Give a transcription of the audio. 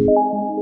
you